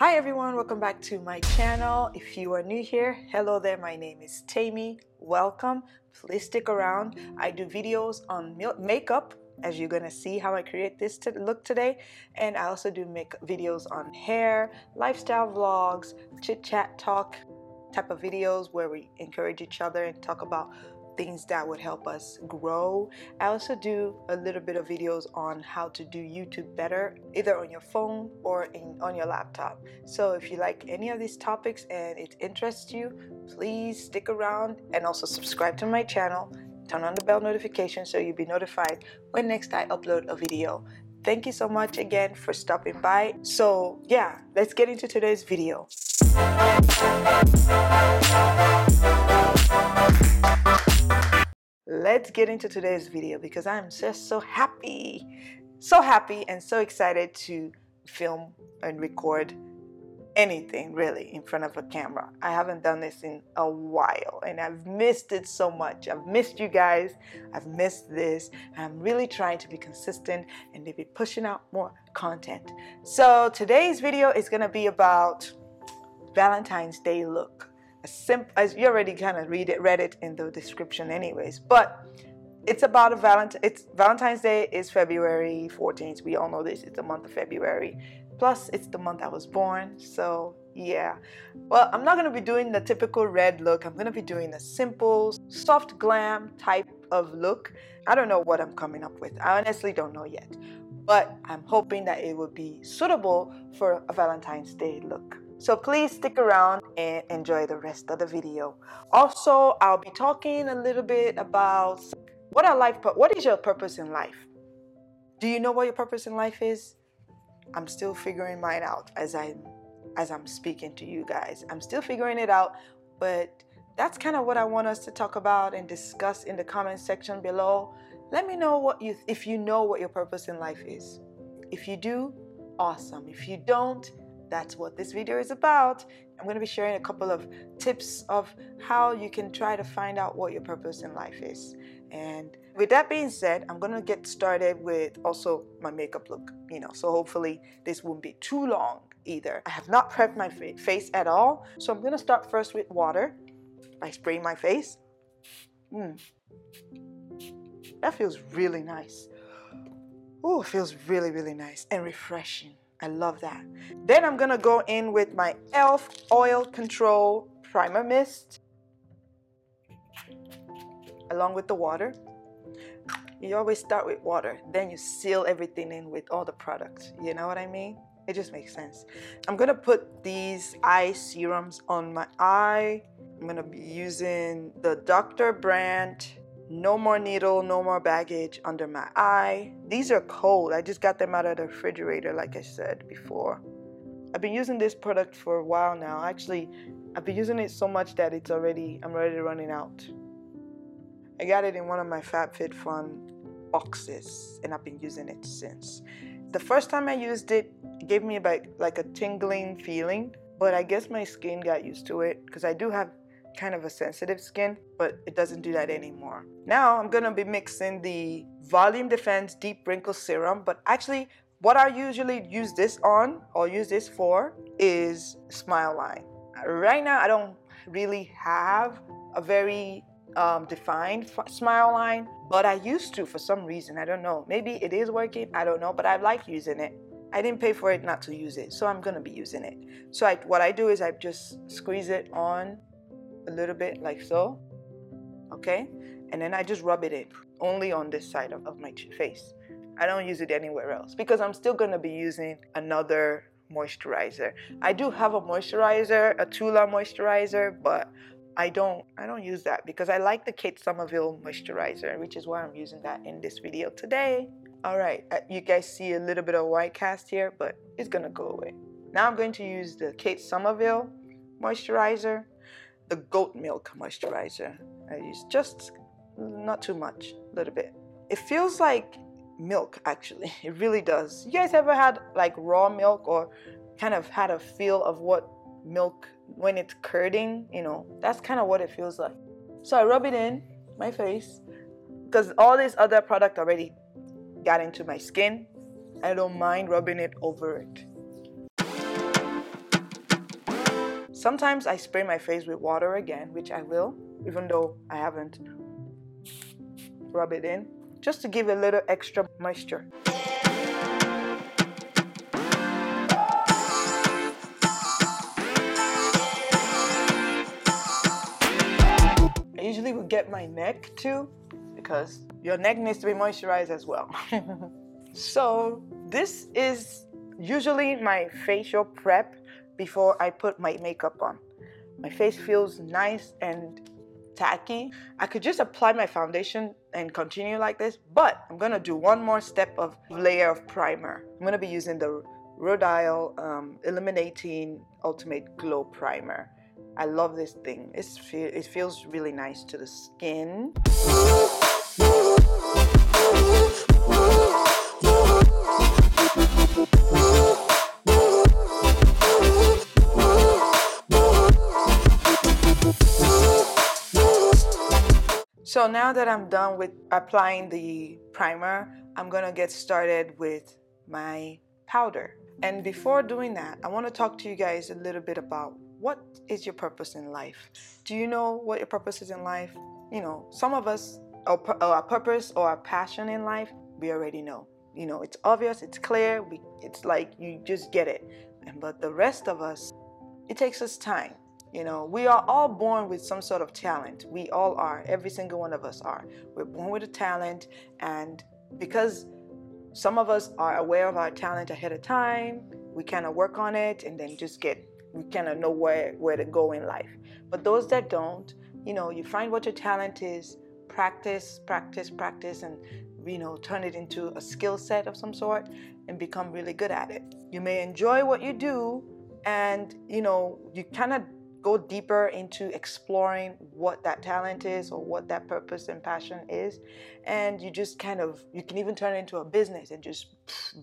Hi everyone, welcome back to my channel. If you are new here, hello there, my name is Temie. Welcome. Please stick around. I do videos on makeup, as you're gonna see how I create this to look today. And I also do make videos on hair, lifestyle vlogs, chit chat talk type of videos where we encourage each other and talk about things that would help us grow. I also do a little bit of videos on how to do YouTube better, either on your phone or in, on your laptop. So if you like any of these topics and it interests you, please stick around and also subscribe to my channel. Turn on the bell notification so you'll be notified when next I upload a video. Thank you so much again for stopping by. So yeah, let's get into today's video. Let's get into today's video because I'm just so happy, so happy and so excited to film and record anything really in front of a camera. I haven't done this in a while and I've missed it so much. I've missed you guys. I've missed this. I'm really trying to be consistent and to be pushing out more content. So today's video is going to be about Valentine's Day look as simple as you already kind of read it read it in the description anyways but it's about a valentine it's valentine's day is february 14th we all know this it's the month of february. Plus it's the month i was born so yeah. Well i'm not going to be doing the typical red look. I'm going to be doing a simple soft glam type of look. I don't know what i'm coming up with. I honestly don't know yet. But i'm hoping that it will be suitable for a valentine's day look so please stick around and enjoy the rest of the video. Also, I'll be talking a little bit about what are life what is your purpose in life? Do you know what your purpose in life is? I'm still figuring mine out as I as I'm speaking to you guys. I'm still figuring it out, but that's kind of what I want us to talk about and discuss in the comment section below. Let me know what you if you know what your purpose in life is. If you do, awesome. If you don't, that's what this video is about. I'm going to be sharing a couple of tips of how you can try to find out what your purpose in life is. And with that being said, I'm going to get started with also my makeup look, you know, so hopefully this won't be too long either. I have not prepped my face at all, so I'm going to start first with water by spraying my face. Mm. That feels really nice. Oh, it feels really, really nice and refreshing. I love that. Then I'm gonna go in with my e.l.f. Oil Control Primer Mist along with the water. You always start with water, then you seal everything in with all the products. You know what I mean? It just makes sense. I'm gonna put these eye serums on my eye. I'm gonna be using the Dr. Brandt no more needle, no more baggage under my eye. These are cold. I just got them out of the refrigerator, like I said before. I've been using this product for a while now. Actually, I've been using it so much that it's already, I'm already running out. I got it in one of my FabFitFun boxes, and I've been using it since. The first time I used it, it gave me about like a tingling feeling, but I guess my skin got used to it because I do have kind of a sensitive skin, but it doesn't do that anymore. Now I'm gonna be mixing the Volume Defense Deep Wrinkle Serum, but actually what I usually use this on or use this for is smile line. Right now I don't really have a very um, defined smile line, but I used to for some reason. I don't know. Maybe it is working. I don't know, but I like using it. I didn't pay for it not to use it, so I'm gonna be using it. So I, what I do is I just squeeze it on a little bit like so okay? And then I just rub it in only on this side of, of my face. I don't use it anywhere else because I'm still going to be using another moisturizer. I do have a moisturizer a Tula moisturizer but I don't I don't use that because I like the Kate Somerville moisturizer which is why I'm using that in this video today. All right uh, you guys see a little bit of white cast here but it's gonna go away. Now I'm going to use the Kate Somerville moisturizer the goat milk moisturizer. I use just not too much, a little bit. It feels like milk actually. It really does. You guys ever had like raw milk or kind of had a feel of what milk when it's curding, you know, that's kind of what it feels like. So I rub it in my face because all this other product already got into my skin. I don't mind rubbing it over it. Sometimes I spray my face with water again, which I will, even though I haven't rub it in, just to give a little extra moisture. I usually would get my neck too because your neck needs to be moisturized as well. so, this is usually my facial prep before I put my makeup on. My face feels nice and tacky. I could just apply my foundation and continue like this, but I'm gonna do one more step of layer of primer. I'm gonna be using the Rodial um, Illuminating Ultimate Glow Primer. I love this thing. It's, it feels really nice to the skin. So now that I'm done with applying the primer, I'm gonna get started with my powder. And before doing that, I wanna talk to you guys a little bit about what is your purpose in life? Do you know what your purpose is in life? You know, some of us, our, uh, purpose or our passion in life, we already know. You know, it's obvious, it's clear, we, it's like you just get it. And, but the rest of us, it takes us time. You know, we are all born with some sort of talent. We all are. Every single one of us are. We're born with a talent, and because some of us are aware of our talent ahead of time, we kind of work on it and then just get, we kind of know where, where to go in life. But those that don't, you know, you find what your talent is, practice, practice, practice, and, you know, turn it into a skill set of some sort and become really good at it. You may enjoy what you do, and, you know, you kind of go deeper into exploring what that talent is or what that purpose and passion is and you just kind of you can even turn it into a business and just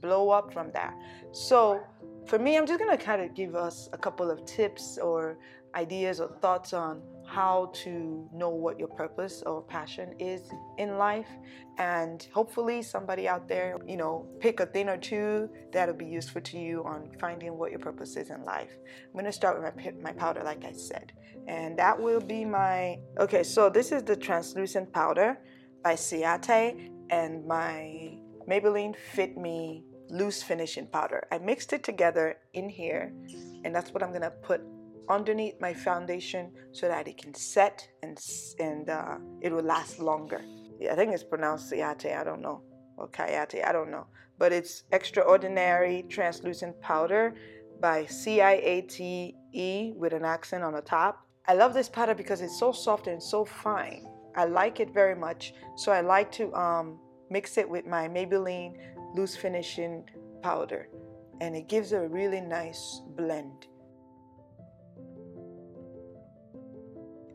blow up from that. So for me i'm just going to kind of give us a couple of tips or ideas or thoughts on how to know what your purpose or passion is in life. And hopefully somebody out there you know pick a thing or two that'll be useful to you on finding what your purpose is in life. I'm going to start with my, my powder like i said. And that will be my okay so this is the translucent powder by Ciate and my maybelline fit me loose finishing powder. I mixed it together in here and that's what i'm going to put underneath my foundation so that it can set and, and uh, it will last longer. Yeah, I think it's pronounced Ciate, I don't know. Or Kayate, I don't know. But it's Extraordinary Translucent Powder by C-I-A-T-E with an accent on the top. I love this powder because it's so soft and so fine. I like it very much. So I like to um, mix it with my Maybelline Loose Finishing Powder. And it gives a really nice blend.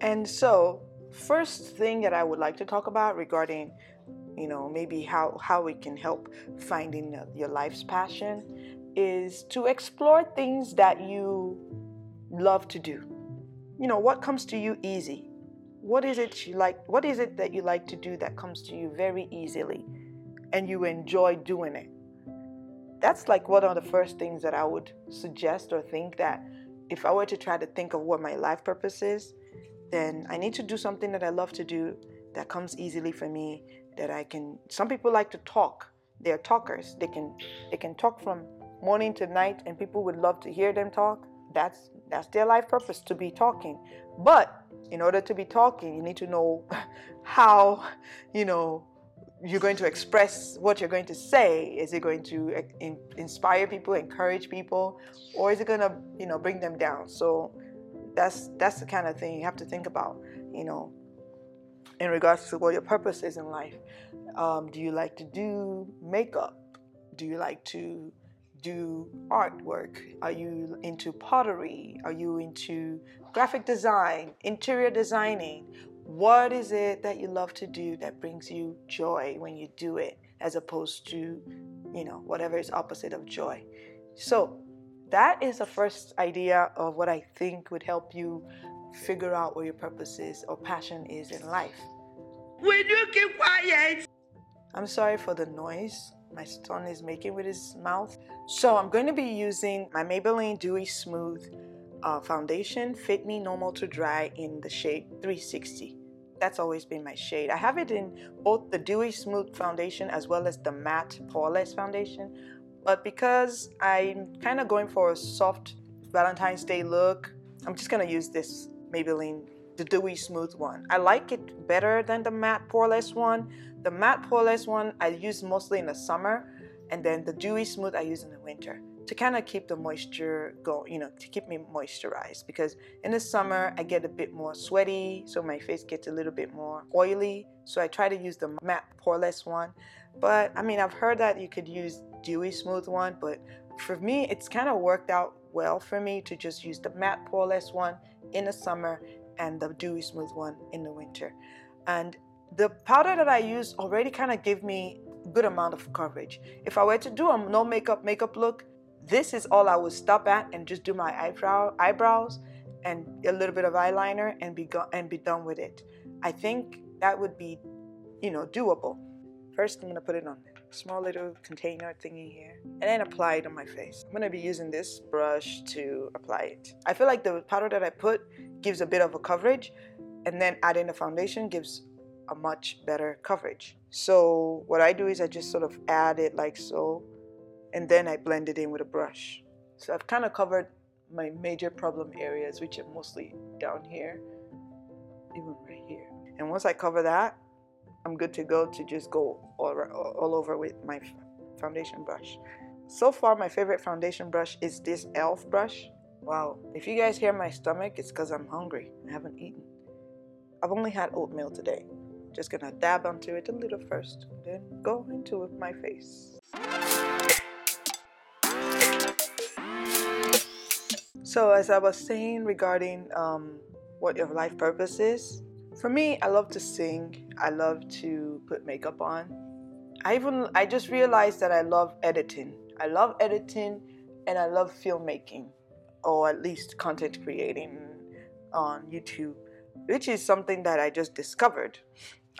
And so, first thing that I would like to talk about regarding, you know, maybe how, how we can help finding your life's passion is to explore things that you love to do. You know, what comes to you easy? What is it you like? What is it that you like to do that comes to you very easily and you enjoy doing it? That's like one of the first things that I would suggest or think that if I were to try to think of what my life purpose is, then I need to do something that I love to do that comes easily for me that I can some people like to talk. They're talkers. They can they can talk from morning to night and people would love to hear them talk. That's that's their life purpose to be talking. But in order to be talking you need to know how you know you're going to express what you're going to say. Is it going to eh, inspire people encourage people or is it going to you know bring them down? So that's that's the kind of thing you have to think about you know in regards to what your purpose is in life. Um, do you like to do makeup? Do you like to do artwork? Are you into pottery? Are you into graphic design interior designing? What is it that you love to do that brings you joy when you do it as opposed to you know whatever is opposite of joy? So that is the first idea of what I think would help you figure out what your purpose is or passion is in life. Will you keep quiet? I'm sorry for the noise my son is making with his mouth. So I'm going to be using my Maybelline Dewy Smooth uh, foundation Fit Me Normal to Dry in the shade 360. That's always been my shade. I have it in both the Dewy Smooth foundation as well as the matte poreless foundation. But because I'm kind of going for a soft Valentine's Day look, I'm just gonna use this Maybelline, the Dewy Smooth one. I like it better than the matte poreless one. The matte poreless one I use mostly in the summer, and then the Dewy Smooth I use in the winter to kind of keep the moisture going, you know, to keep me moisturized. Because in the summer, I get a bit more sweaty, so my face gets a little bit more oily. So I try to use the matte poreless one. But I mean, I've heard that you could use dewy smooth one, but for me, it's kind of worked out well for me to just use the matte poreless one in the summer and the dewy smooth one in the winter. And the powder that I use already kind of give me good amount of coverage. If I were to do a no makeup makeup look, this is all I would stop at and just do my eyebrow eyebrows and a little bit of eyeliner and be go- and be done with it. I think that would be, you know, doable. First, I'm gonna put it on small little container thingy here, and then apply it on my face. I'm gonna be using this brush to apply it. I feel like the powder that I put gives a bit of a coverage, and then adding the foundation gives a much better coverage. So what I do is I just sort of add it like so, and then I blend it in with a brush. So I've kind of covered my major problem areas, which are mostly down here, even right here. And once I cover that, I'm good to go to just go all, all over with my foundation brush. So far, my favorite foundation brush is this e.l.f. brush. Wow, if you guys hear my stomach, it's because I'm hungry. I haven't eaten. I've only had oatmeal today. Just gonna dab onto it a little first, then go into my face. So, as I was saying regarding um, what your life purpose is, for me, I love to sing. I love to put makeup on. I even I just realized that I love editing. I love editing, and I love filmmaking, or at least content creating on YouTube, which is something that I just discovered.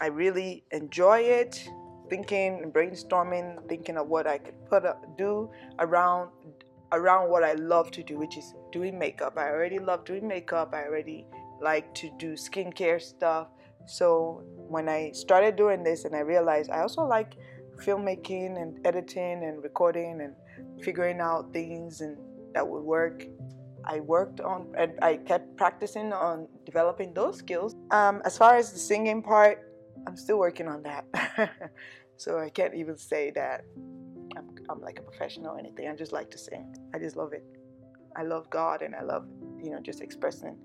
I really enjoy it, thinking and brainstorming, thinking of what I could put up, do around around what I love to do, which is doing makeup. I already love doing makeup. I already like to do skincare stuff. So when I started doing this and I realized I also like filmmaking and editing and recording and figuring out things and that would work. I worked on and I kept practicing on developing those skills. Um, as far as the singing part, I'm still working on that. so I can't even say that I'm, I'm like a professional or anything. I just like to sing. I just love it. I love God and I love, you know, just expressing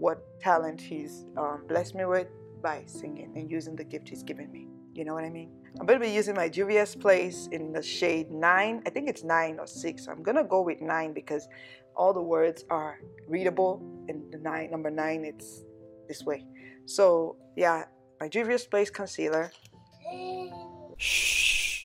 what talent He's um, blessed me with by singing and using the gift He's given me. You know what I mean? I'm going to be using my Juvia's Place in the shade 9. I think it's 9 or 6. I'm going to go with 9 because all the words are readable. In the nine, number 9, it's this way. So, yeah, my Juvia's Place concealer. Shh.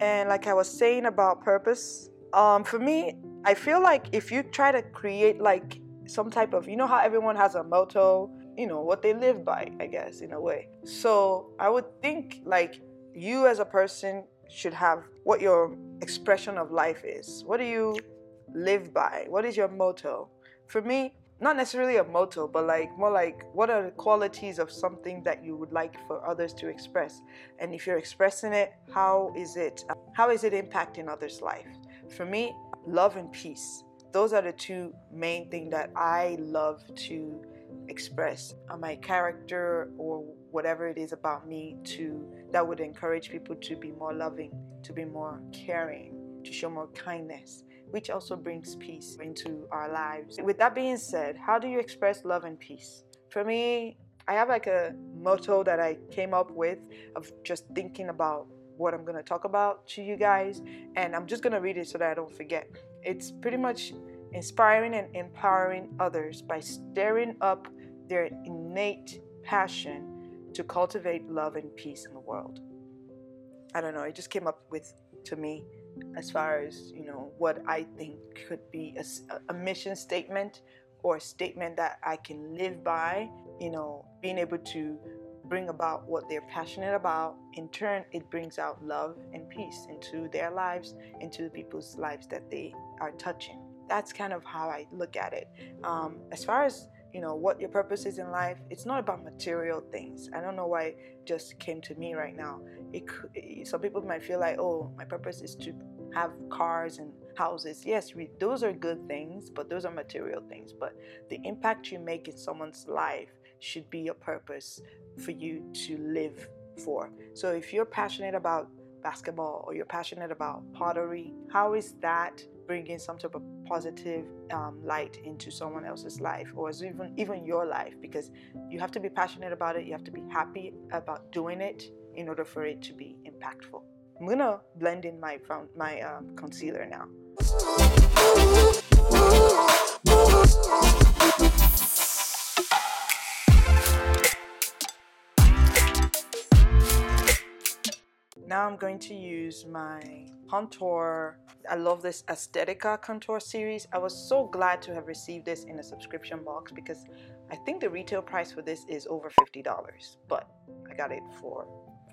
And like I was saying about purpose, um, for me, I feel like if you try to create like some type of, you know how everyone has a motto, you know, what they live by, I guess, in a way. So I would think like you as a person should have what your expression of life is. What do you live by? What is your motto? For me, not necessarily a motto, but like more like what are the qualities of something that you would like for others to express? And if you're expressing it, how is it how is it impacting others' life? For me, love and peace. Those are the two main things that I love to express my character or whatever it is about me to that would encourage people to be more loving, to be more caring, to show more kindness, which also brings peace into our lives. With that being said, how do you express love and peace? For me, I have like a motto that I came up with of just thinking about what I'm going to talk about to you guys. And I'm just going to read it so that I don't forget. It's pretty much inspiring and empowering others by stirring up their innate passion to cultivate love and peace in the world. I don't know, it just came up with to me as far as, you know, what I think could be a, a mission statement or a statement that I can live by, you know, being able to bring about what they're passionate about. In turn, it brings out love and peace into their lives, into the people's lives that they are touching. That's kind of how I look at it. Um, as far as you know what your purpose is in life it's not about material things i don't know why it just came to me right now it, some people might feel like oh my purpose is to have cars and houses yes we, those are good things but those are material things but the impact you make in someone's life should be your purpose for you to live for. So if you're passionate about basketball or you're passionate about pottery how is that bringing some type of positive um, light into someone else's life or even even your life? Because you have to be passionate about it you have to be happy about doing it in order for it to be impactful. I'm gonna blend in my my um, concealer now Now I'm going to use my contour. I love this Aesthetica contour series. I was so glad to have received this in a subscription box because I think the retail price for this is over $50, but I got it for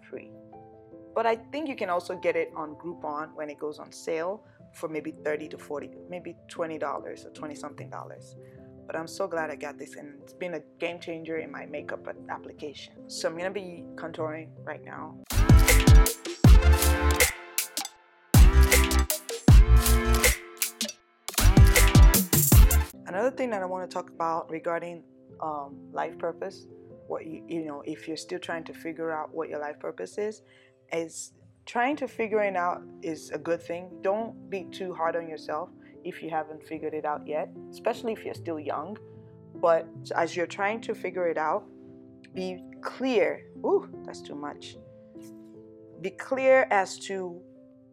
free. But I think you can also get it on Groupon when it goes on sale for maybe 30 to 40, maybe $20 or 20 something dollars. But I'm so glad I got this and it's been a game changer in my makeup application. So I'm gonna be contouring right now. Another thing that I want to talk about regarding um, life purpose, what you you know, if you're still trying to figure out what your life purpose is, is trying to figure it out is a good thing. Don't be too hard on yourself if you haven't figured it out yet, especially if you're still young. But as you're trying to figure it out, be clear. Ooh, that's too much be clear as to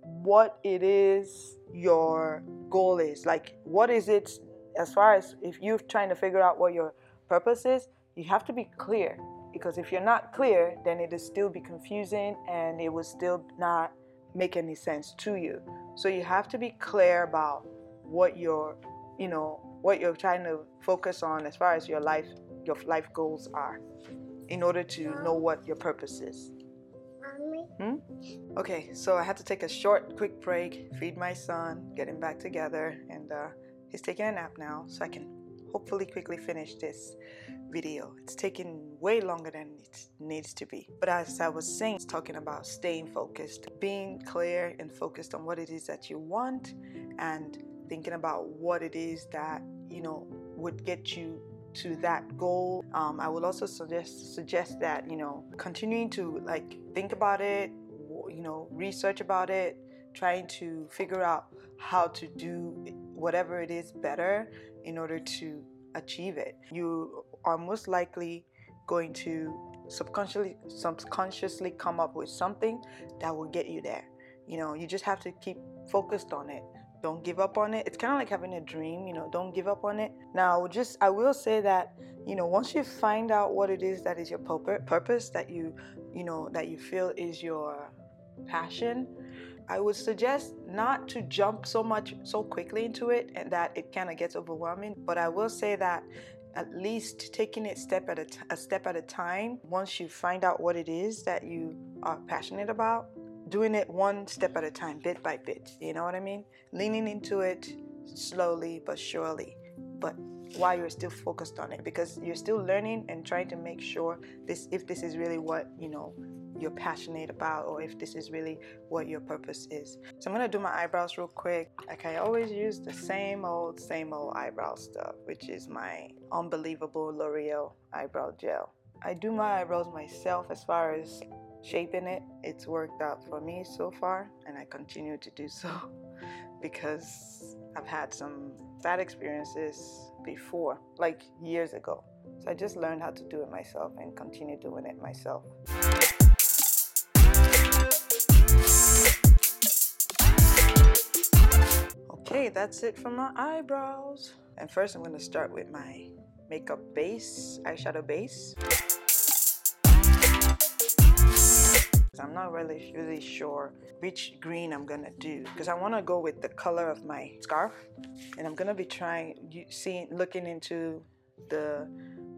what it is your goal is. Like, what is it as far as if you're trying to figure out what your purpose is, you have to be clear. Because if you're not clear, then it'll still be confusing and it will still not make any sense to you. So you have to be clear about what your, you know, what you're trying to focus on as far as your life, your life goals are, in order to know what your purpose is. Hmm? Okay, so I had to take a short, quick break, feed my son, get him back together, and uh, he's taking a nap now, so I can hopefully quickly finish this video. It's taking way longer than it needs to be. But as I was saying, it's talking about staying focused, being clear and focused on what it is that you want, and thinking about what it is that you know would get you to that goal. Um, I will also suggest suggest that you know continuing to like think about it, you know, research about it, trying to figure out how to do whatever it is better in order to achieve it. You are most likely going to subconsciously subconsciously come up with something that will get you there. You know, you just have to keep focused on it don't give up on it. It's kind of like having a dream, you know, don't give up on it. Now, just I will say that, you know, once you find out what it is that is your purpose that you, you know, that you feel is your passion, I would suggest not to jump so much so quickly into it and that it kind of gets overwhelming, but I will say that at least taking it step at a, t- a step at a time once you find out what it is that you are passionate about doing it one step at a time, bit by bit. You know what I mean? Leaning into it slowly but surely, but while you're still focused on it because you're still learning and trying to make sure this if this is really what you know you're passionate about or if this is really what your purpose is. So I'm gonna do my eyebrows real quick. Like I always use the same old, same old eyebrow stuff, which is my unbelievable L'Oreal eyebrow gel. I do my eyebrows myself as far as shaping it. It's worked out for me so far, and I continue to do so because I've had some bad experiences before, like years ago. So I just learned how to do it myself and continue doing it myself. Okay, that's it for my eyebrows. And first, I'm going to start with my makeup base, eyeshadow base. I'm not really really sure which green I'm gonna do because I want to go with the color of my scarf and I'm gonna be trying seeing looking into the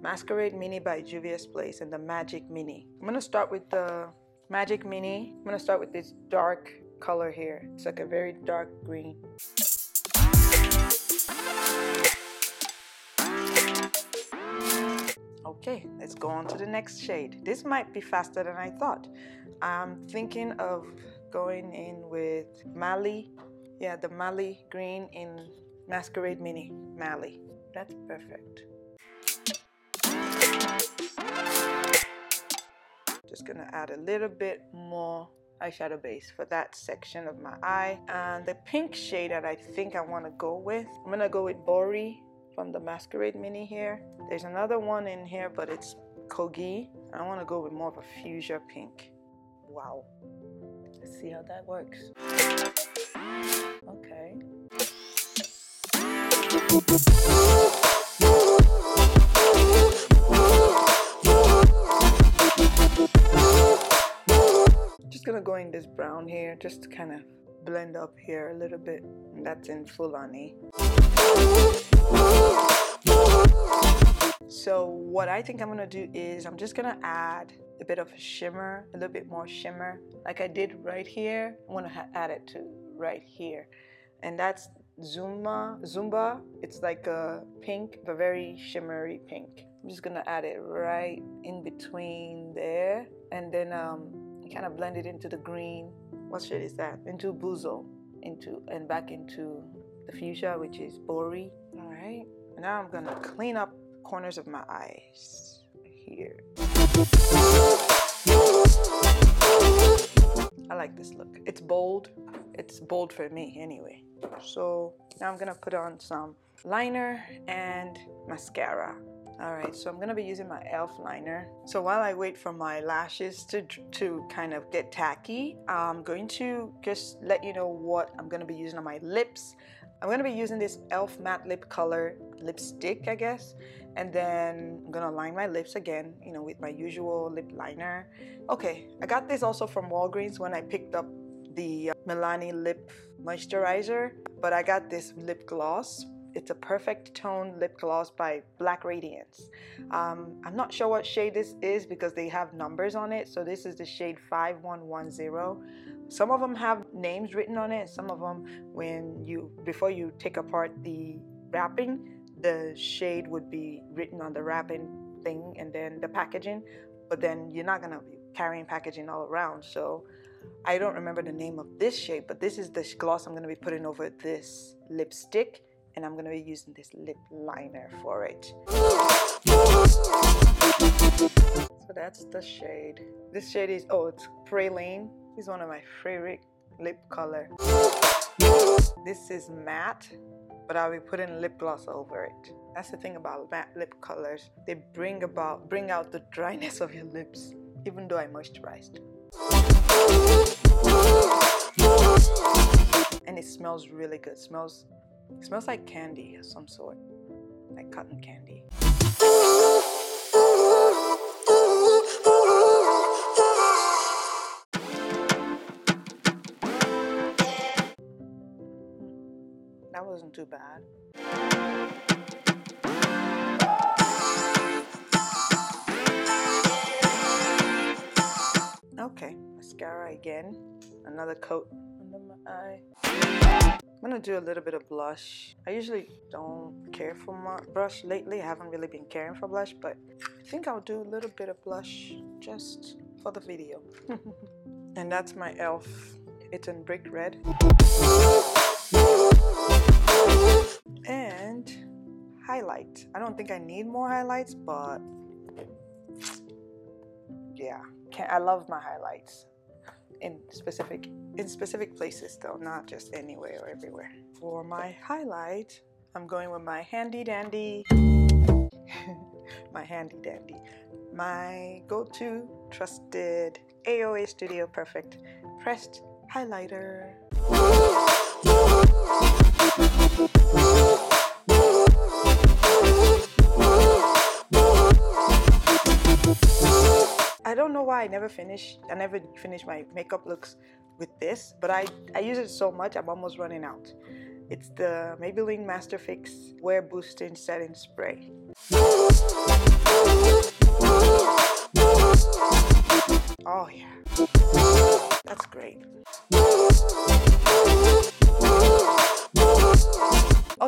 Masquerade Mini by Juvia's Place and the Magic Mini. I'm gonna start with the Magic Mini. I'm gonna start with this dark color here. It's like a very dark green. Okay, let's go on to the next shade. This might be faster than I thought. I'm thinking of going in with Mali. Yeah, the Mali green in Masquerade Mini. Mali. That's perfect. Just gonna add a little bit more eyeshadow base for that section of my eye. And the pink shade that I think I wanna go with, I'm gonna go with Bori from the Masquerade Mini here. There's another one in here, but it's Kogi. I wanna go with more of a fuchsia pink. Wow. Let's see how that works. Okay. Just gonna go in this brown here, just to kind of blend up here a little bit. And that's in Fulani. So what I think I'm gonna do is I'm just gonna add a bit of a shimmer, a little bit more shimmer, like I did right here. I wanna add it to right here, and that's Zumba. Zumba. It's like a pink, but very shimmery pink. I'm just gonna add it right in between there, and then um, kind of blend it into the green. What shade is that? Into Buzo, into and back into the fuchsia, which is Bori. All right. Now I'm gonna clean up corners of my eyes here. I like this look. It's bold. It's bold for me anyway. So now I'm gonna put on some liner and mascara. All right, so I'm gonna be using my e.l.f. liner. So while I wait for my lashes to, to kind of get tacky, I'm going to just let you know what I'm gonna be using on my lips. I'm gonna be using this e.l.f. matte lip color lipstick, I guess. And then I'm gonna line my lips again, you know, with my usual lip liner. Okay, I got this also from Walgreens when I picked up the uh, Milani lip moisturizer, but I got this lip gloss. It's a perfect tone lip gloss by Black Radiance. Um, I'm not sure what shade this is because they have numbers on it. So this is the shade 5110. Some of them have names written on it. Some of them, when you before you take apart the wrapping, the shade would be written on the wrapping thing and then the packaging. But then you're not gonna be carrying packaging all around. So I don't remember the name of this shade, but this is the gloss I'm gonna be putting over this lipstick and I'm gonna be using this lip liner for it. So that's the shade. This shade is, oh, it's Praline. Is one of my favorite lip color. This is matte, but I'll be putting lip gloss over it. That's the thing about matte lip colors. They bring about, bring out the dryness of your lips, even though I moisturized. And it smells really good. smells it smells like candy of some sort, like cotton candy. That wasn't too bad. Okay, mascara again. Another coat under my eye. I'm gonna do a little bit of blush. I usually don't care for my brush lately. I haven't really been caring for blush, but I think I'll do a little bit of blush just for the video. and that's my e.l.f. It's in brick red. And highlight. I don't think I need more highlights, but yeah, can I love my highlights in specific in specific places though, not just anywhere or everywhere. For my highlight, I'm going with my handy dandy my handy dandy. My go-to trusted AOA Studio Perfect pressed highlighter. I don't know why I never finish. I never finish my makeup looks with this, but I, I use it so much I'm almost running out. It's the Maybelline Master Fix Wear Boosting Setting Spray. Oh yeah. That's great.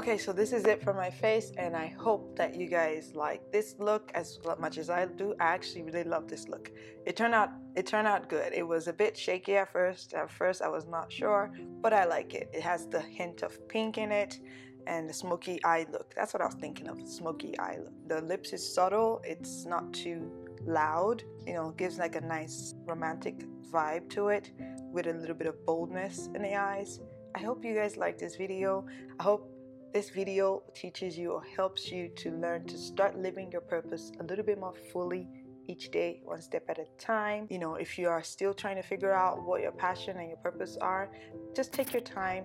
Okay, so this is it for my face, and I hope that you guys like this look as much as I do. I actually really love this look. It turned out it turned out good. It was a bit shaky at first. At first, I was not sure, but I like it. It has the hint of pink in it and the smoky eye look. That's what I was thinking of. Smoky eye look. The lips is subtle. It's not too loud. You know, gives like a nice romantic vibe to it with a little bit of boldness in the eyes. I hope you guys like this video. I hope this video teaches you or helps you to learn to start living your purpose a little bit more fully each day, one step at a time. You know, if you are still trying to figure out what your passion and your purpose are, just take your time,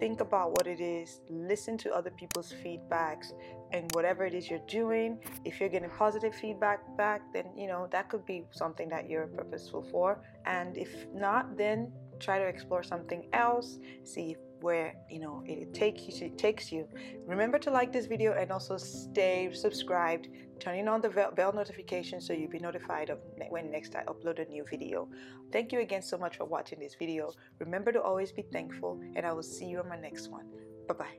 think about what it is, listen to other people's feedbacks, and whatever it is you're doing, if you're getting positive feedback back, then you know that could be something that you're purposeful for. And if not, then try to explore something else, see where you know it takes you, it takes you. Remember to like this video and also stay subscribed, turning on the bell notification so you'll be notified of when next I upload a new video. Thank you again so much for watching this video. Remember to always be thankful, and I will see you on my next one. Bye bye.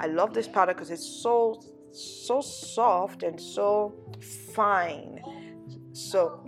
I love this powder because it's so so soft and so fine. So